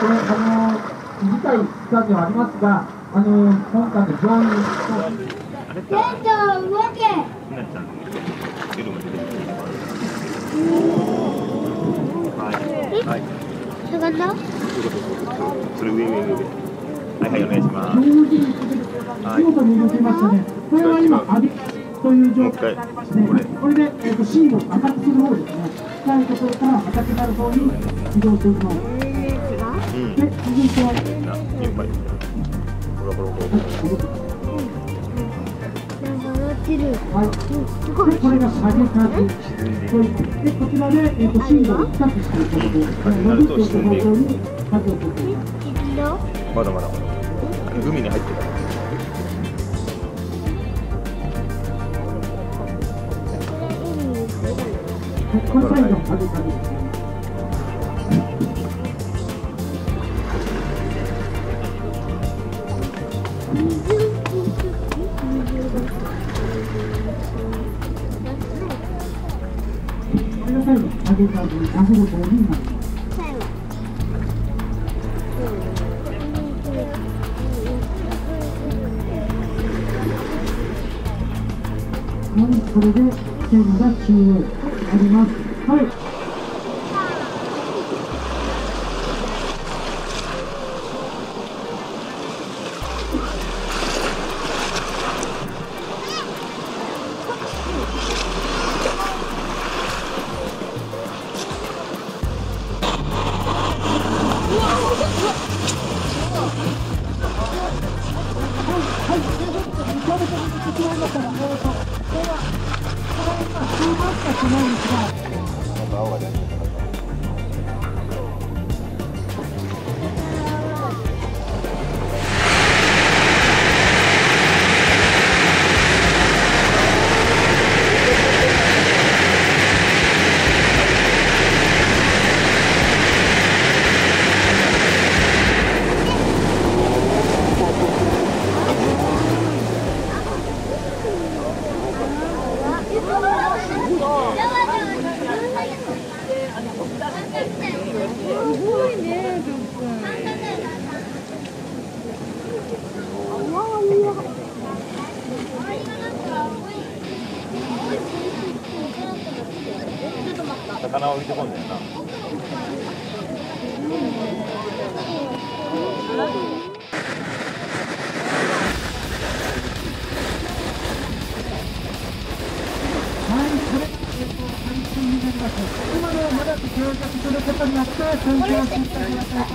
これ、あの、短い期間ではありますが、あの、今回の上位店長動けはい。れ上上上上。はいはいお願いします。上位に見事に動きましたね。これは今、アビという状態になりまして、もう一回。これで、えっと、芯を赤くする方ですね。深いところから赤くなる方に移動していきます。うん。で、続いては、な了解ほらほらほらはい。で、これが下げ風。沈ん。で、こちらで、えっと、芯を深くしていくことで、伸びていく方向に風を送っています。まだまだ海に入ってから、これ最後の上げ風ですね。これが最後、上げ風、これで線が中央あります。はい。奪ったくなるか。すごいね、ジョン君。魚を置いてこんだよなすることによって、参加をしていただきました。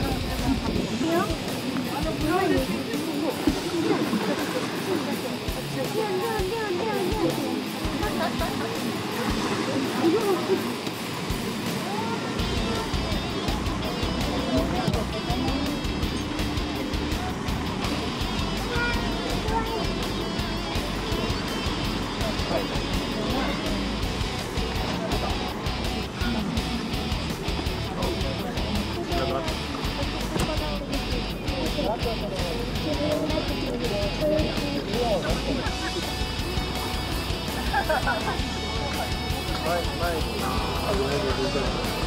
前前に。あのね